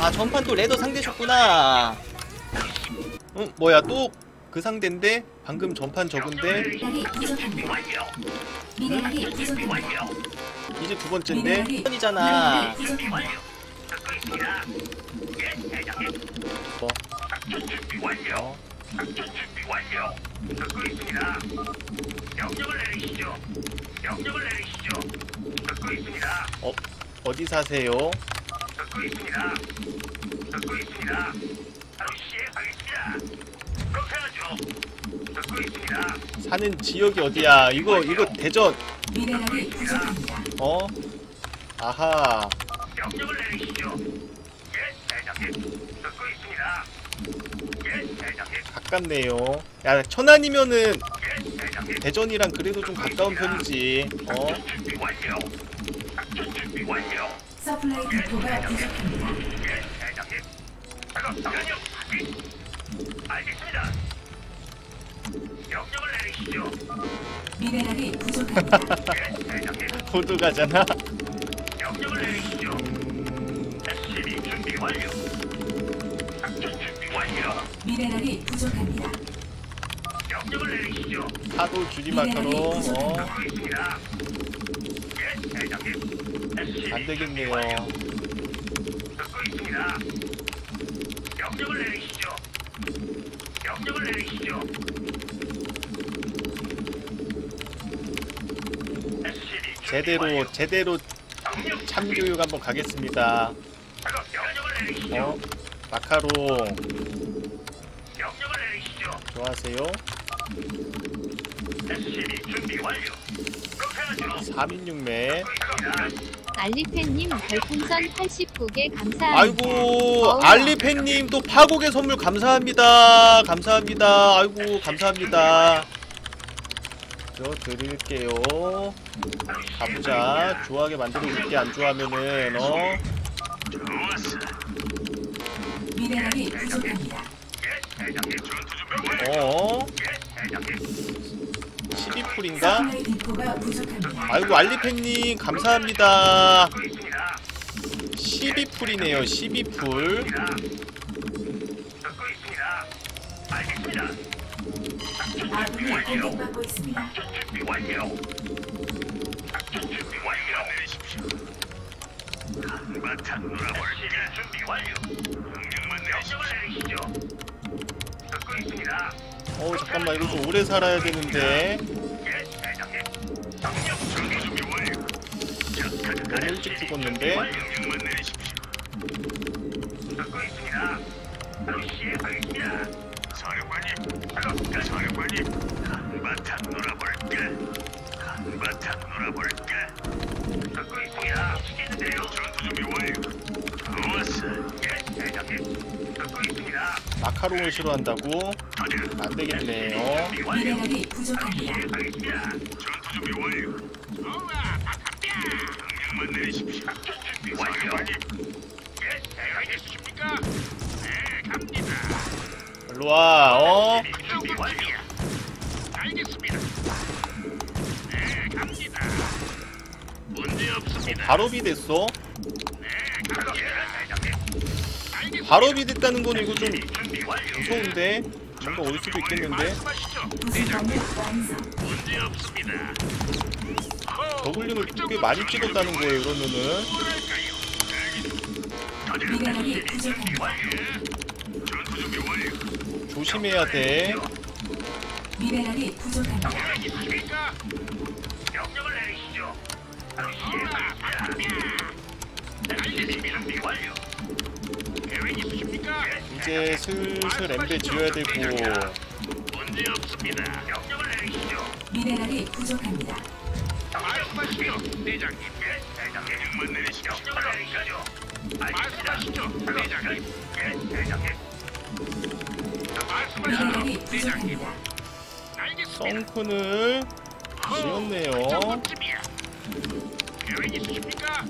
아 전판 또 레더 상대셨구나 응 뭐야 또 그 상대인데 방금 전판 적은데. 이제 두 번째인데 편이잖아. 뭐 어? 어 어디 사세요? 사는 지역이 어디야? 이거 이거 대전 미네랄이 부족합니다. 어? 아하 명령을 내리시죠. 예, 대장님. 듣고 있습니다. 예, 대장님. 가깝네요. 야 천안이면은 예, 대장님. 대전이랑 그래도 좀 가까운 편이지. 어? 준비 완료. 작전 준비 완료. supply depot가 부족합니다. 예, 대장님. 작업 명령 확인. 알겠습니다. 명령을 내리시죠. 미네랄이 부족합니다. 예, 대장님. 호두 가잖아. 명령을 내리시죠. SCV 준비 완료. 작전 준비 완료. 미네랄이 부족합니다. 명령을 내리시죠. 파도 줄이마카로 어? 듣고 있습니다. 예, 대장님. 안 되겠네요. 듣고 있습니다. 명령을 내리시죠. 명령을 내리시죠. 준비 제대로 완료. 제대로 명령 참교육 한번 가겠습니다. 작업 명령을 내리시죠. 어? 마카롱 명령을 내리시죠. 좋아하세요? SCB 준비 완료. 그렇게 하죠. 316매 작업 알리페님 별풍선 89개 감사합니다. 아이고 알리팬님 또 파국의 선물 감사합니다. 감사합니다. 아이고 감사합니다. 저 드릴게요. 가보자. 좋아하게 만들어 줄게 안 좋아하면은 어? 미네랄이 부족합니다. 어? 예, 대장님. 12 pool인가? supply depot가 부족합니다. 아이고 알리팬님 감사합니다. 듣고 있습니다. 12 pool이네요 12 pool 있습니다. 듣고 있습니다. 알겠습니다. 아군이 공격받고 있습니다. 작전 준비 완료. 명령만 내리시죠. 듣고 있습니다. 어 잠깐만 이거 좀 오래 살아야 되는데. 너무 일찍 죽었는데. 전투 준비 완료. 좋았어. 마카롱을 싫어한다고? 안 되겠네요. 미네랄이 부족합니다. 시행하겠습니다. 전투 준비 완료. 좋아, 바탕뼈. 명령만 내리십시오. 작전 준비 완료. 예, 대장님이십니까? 네, 갑니다. 일로 와 어? 준비 완료. 알겠습니다. 네, 갑니다. 문제 없습니다. 발업이 됐어? 네, 갑니다. 대장님. 알겠습니다. 발업이 됐다는 건 이거 좀. 무서운데? 뭔가 올 수도 있겠는데? 저글링을 꽤 많이 찍었다는 거예요 완료. 조심해야 돼 미네랄이 부족합니다. 바로. 이제 슬슬 엠베 지어야 되고 문제 없습니다. 명령을 내리시죠. 미네랄이 부족합니다. 말씀하시죠, 대장님. 예, 대장님. 내리시죠. 말씀하시죠, 대장님. 예, 대장님. 말씀하시죠, 대장님. 썬쿤을 지었네요 정도쯤이야. 계획 있으십니까?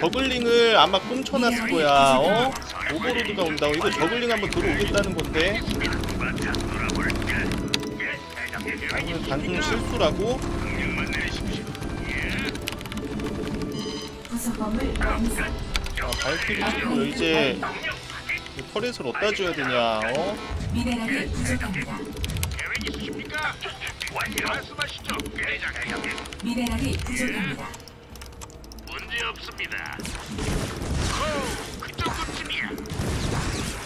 저글링을 아마 꽁쳐놨을 거야 어? 오버로드가 온다고 이거 저글링 한번 들어오겠다는 건데 아니면 단순 실수라고? 아, 발키리 이제 이 터렛을 어디다 줘야 되냐 어? 미네랄이 부족합니다. 계획 있으십니까? 말씀하시죠. 미네랄이 부족합니다. 없습니다. 호, 그 정도쯤이야.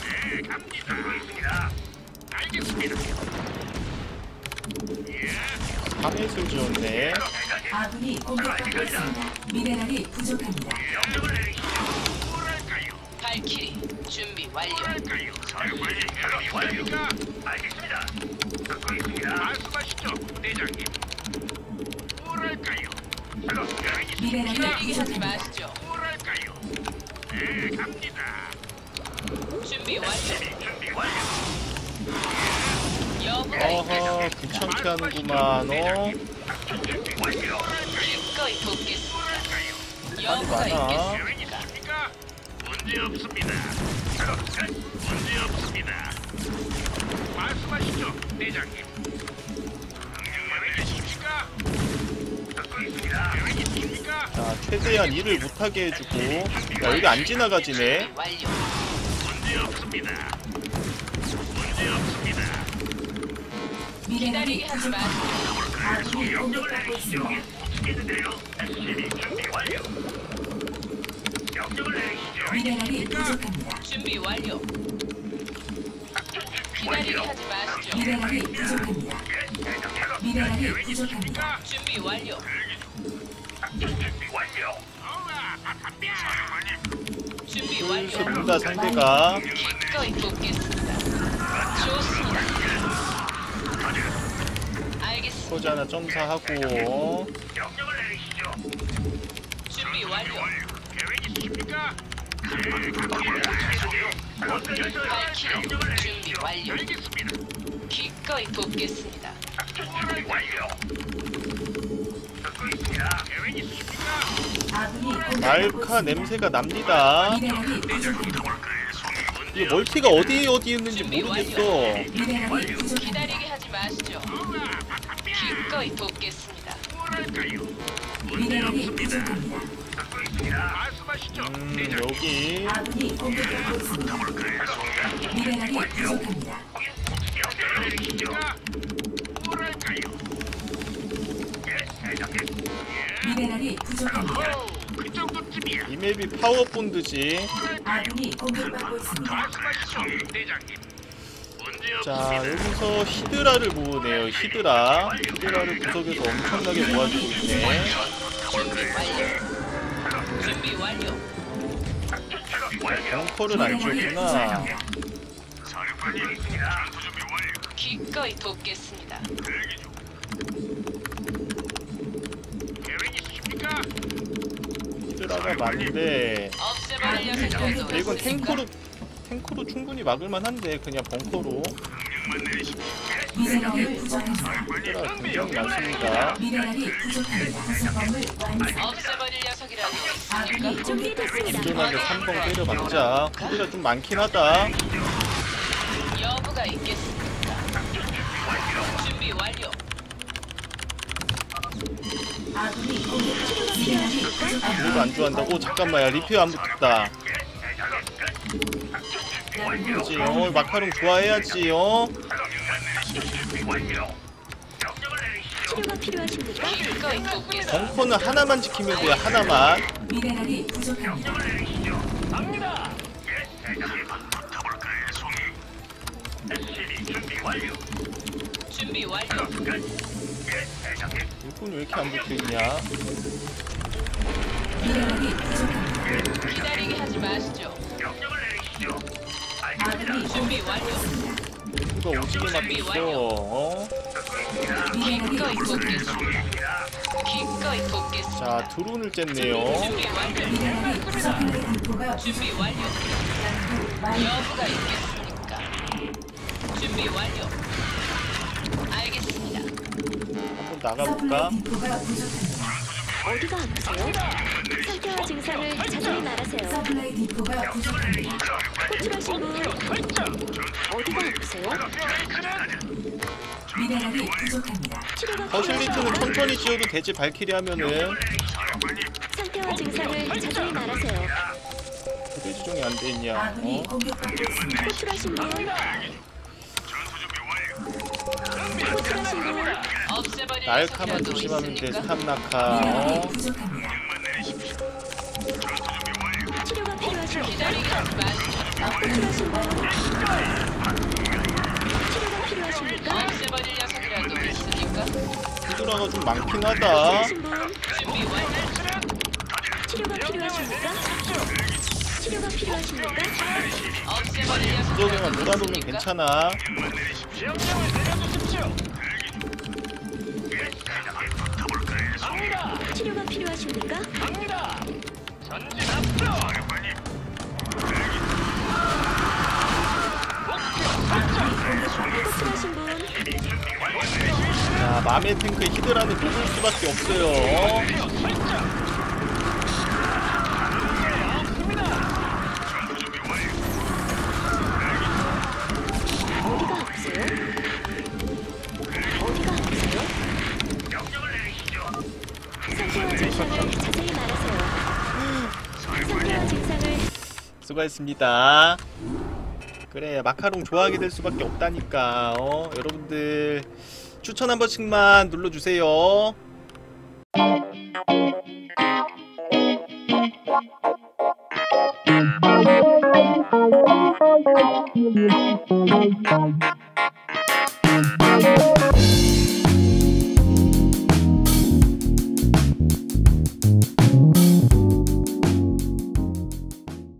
네, 갑니다. 있습니다. 알겠습니다. 예, 밤에을 지었네 아군이 공격받고 있습니다. 미네랄이 부족합니다. 명령을 내리시죠. 뭐랄까요? 발키리 준비 완료. 뭐랄까요? 사령관님, 계획 완료가 알겠습니다. 듣고 있습니다. 말씀하시죠, 대장님. 뭐랄까요? 어허 귀찮게 하는구만 어? 여부가 많아? 문제 없습니다. 문제 없습니다. 말씀하시죠, 대장님. 자 최대한 일을 못하게 해주고 야 여기 안 지나가지네 기다리게 하지. 마시죠. 아군이 공격받고 있습니다. 미네랄이 부족합니다. 준비 완료. 기다리게 하지 마시죠. 미네랄이 부족합니다. 미네랄이 부족합니다. 준비 완료. 준비 완료. 어라, 바탕비야. 사령관님, 준비 완료. 슬프다 상대가 기꺼이 돕겠습니다. 좋습니다. 알겠습니다. 소지 하나 점사하고 명령을 내리시죠. 준비 완료. 계획 있으십니까? 발키리 준비 완료. 알겠습니다. 기꺼이 돕겠습니다. 준비 완료. 있습니다. 냄새가 납니다. 이 멀티가 어디 어디 있는지 모르겠어. 기다리게 하지 마시죠. 기꺼이 돕겠습니다. 음 여기 부족합니다. 오, 그 정도쯤이야. 이 맵이 파워본드지 아군이 공격받고 있습니다. 말씀하시죠, 대장님. 문제 자 없습니다. 여기서 히드라를 모으네요 히드라 히드라를 구석에서 엄청나게 모아주고 있네 준비 완료. 준비 완료. 벙커를 안 완료. 기꺼이 돕겠습니다. 대기 중. 계획 있으십니까? 히드라가 많은데 근데 이건? 탱크로 탱크로 충분히 막을만 한데 그냥 벙커로. 미네랄이 부족합니다. 히드라 굉장히 많습니다 미네랄이 부족합니다. 구성범을 완성. 없애버릴 녀석이라도 아군이 있습니다. 안전하게 3번 때려박자 히드라 좀 많긴 하다 여부가 있겠습니까? 준비 완료. 아군 이. 이거 안 좋아한다고? 잠깐만 야 리페어 안 붙었다 그치 어 마카롱 좋아해야지 어. 벙커는 하나만 지키면 돼요 하나만 미네랄이 부족합니다. 예, 완료. 준비 완료. 일꾼이 왜 이렇게 안 붙어있냐. 기다리게 하지 마시죠. 아군이 준비 완료. 누가 오지게 막혔어 어? 기꺼이 돕겠습니다. 기꺼이 돕겠습니다. 자 드론을 쨌네요 준비. 완료. 여부가 있겠습니까? 준비 완료. 한번 나가볼까? 어디가 아프세요? 상태와 증상을 자세히 말하세요. supply depot가 부족합니다. 호출하신 분 어디가 아프세요? 미네랄이 부족합니다. 치료가 필요하신가요? 천천히 지어도 되지 발키리 하면은 상태와 증상을 자세히 말하세요. 수정이 안 돼 있냐? 아군이 어? 공격받고 있습니다. 호출하신 분 호출하신 분 날카만 조심하면 돼. 스탑나카. 어? 치료가 필요하십니까? 없애버릴 녀석이라도. 히드라가 좀 많긴 하다. 호출하신 분 준비 완료. 치료가 필요하십니까? 치료가 필요하십니까? 없애버릴 녀석이라도 구석에만 있으니까. 괜찮아. 치료가 필요하십니까? 호출하신 분 자, 맘의 탱크 히드라는 뽑을 수밖에 없어요. 수고했습니다. 그래 마카롱 좋아하게 될 수밖에 없다니까. 어? 여러분들 추천 한 번씩만 눌러주세요.